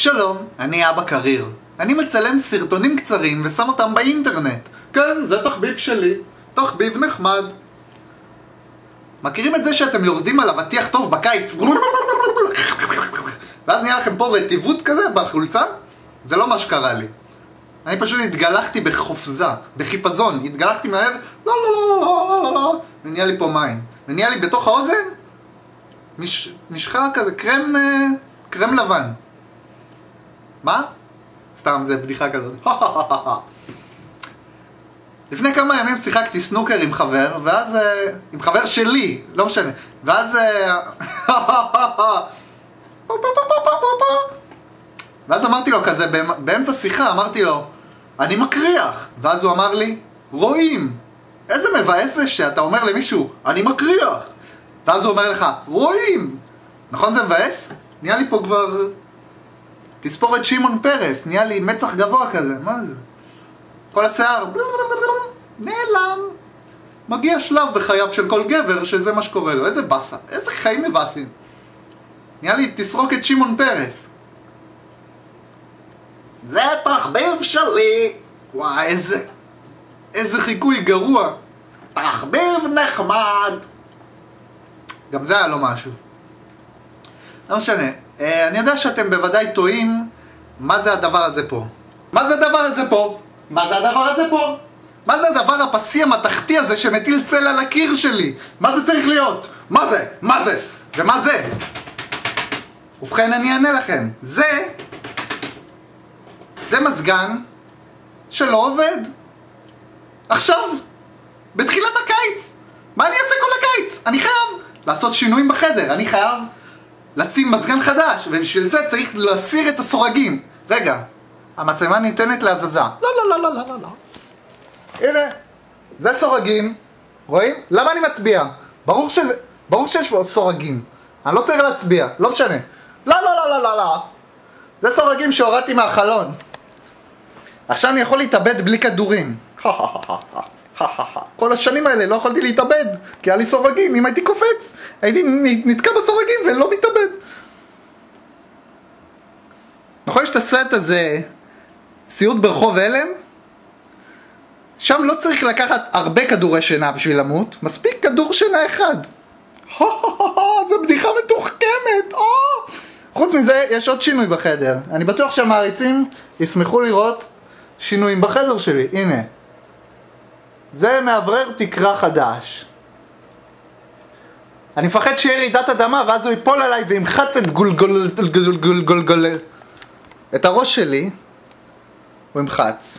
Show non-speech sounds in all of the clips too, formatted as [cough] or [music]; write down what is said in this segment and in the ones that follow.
שלום, אני אבא קריר. אני מצלם סרטונים קצרים ושם אותם באינטרנט. כן, זה תחביב שלי. תחביב נחמד. מכירים את זה שאתם יורדים על אבטיח טוב בקיץ? ואז נהיה לכם פה רטיבות כזה בחולצה? זה לא מה שקרה לי. אני פשוט התגלחתי בחופזה, בחיפזון, התגלחתי מהר, לא לא לא לא לא לא לא ונהיה לי פה מים. ונהיה לי בתוך האוזן מש, משחה כזה, קרם, קרם לבן. מה? סתם, זה בדיחה כזאת. [laughs] לפני כמה ימים שיחקתי סנוקר עם חבר, ואז... עם חבר שלי, לא משנה. ואז... [laughs] ואז אמרתי לו כזה, באמצע שיחה אמרתי לו, אני מקריח. ואז הוא אמר לי, רואים. איזה מבאס זה שאתה אומר למישהו, אני מקריח. ואז הוא אומר לך, רואים. נכון זה מבאס? נהיה לי פה כבר... תספור את שמעון פרס, נהיה לי מצח גבוה כזה, מה זה? כל השיער, נעלם. מגיע שלב בחייו של כל גבר שזה מה שקורה לו, איזה באסה, איזה חיים מבאסים. נהיה לי תסרוק את שמעון פרס. זה תחביב שלי! וואי, איזה... איזה חיקוי גרוע. תחביב נחמד! גם זה היה לו משהו. לא משנה. אה, אני יודע שאתם בוודאי טועים מה זה הדבר הזה פה. מה זה הדבר הזה פה? מה זה הדבר הזה פה? מה זה הדבר הפסי המתכתי הזה שמטיל צל על הקיר שלי? מה זה צריך להיות? מה זה? מה זה? ומה זה? ובכן אני אענה לכם. זה... זה מזגן שלא עובד. עכשיו, בתחילת הקיץ. מה אני אעשה כל הקיץ? אני חייב לעשות שינויים בחדר. אני חייב לשים מזגן חדש, ובשביל זה צריך להסיר את הסורגים. רגע, המצלמה ניתנת להזזה. לא, לא, לא, לא, לא, לא, לא. הנה, זה סורגים. רואים? למה אני מצביע? ברור שזה... ברור שיש פה סורגים. אני לא צריך להצביע, לא משנה. לא, לא, לא, לא, לא, לא. זה סורגים שהורדתי מהחלון. עכשיו אני יכול להתאבד בלי כדורים. [laughs] כל השנים האלה לא יכולתי להתאבד, כי היה לי סורגים, אם הייתי קופץ, הייתי נתקע בסורגים ולא מתאבד. נכון יש את הסרט הזה, סיוט ברחוב הלם? שם לא צריך לקחת הרבה כדורי שינה בשביל למות, מספיק כדור שינה אחד. [laughs] זה בדיחה מתוחכמת! חוץ מזה, יש עוד שינוי בחדר. אני בטוח שהמעריצים ישמחו לראות שינויים בחדר שלי. הנה. זה מאוורר תקרה חדש. אני מפחד שיהיה רעידת אדמה ואז הוא ייפול עליי וימחץ את גולגול... את הראש שלי הוא ימחץ.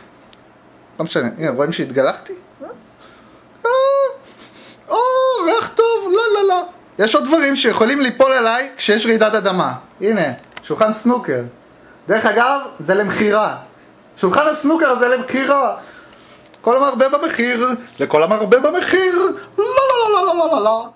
לא משנה, הנה, רואים שהתגלחתי? או, ריח טוב, לא, לא, לא. יש עוד דברים שיכולים ליפול עליי כשיש רעידת אדמה. הנה, שולחן סנוקר. דרך אגב, זה למכירה. שולחן הסנוקר הזה למכירה. כל המרבה במחיר, לכל המרבה במחיר, לא לא לא לא לא לא לא